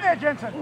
there, Jensen.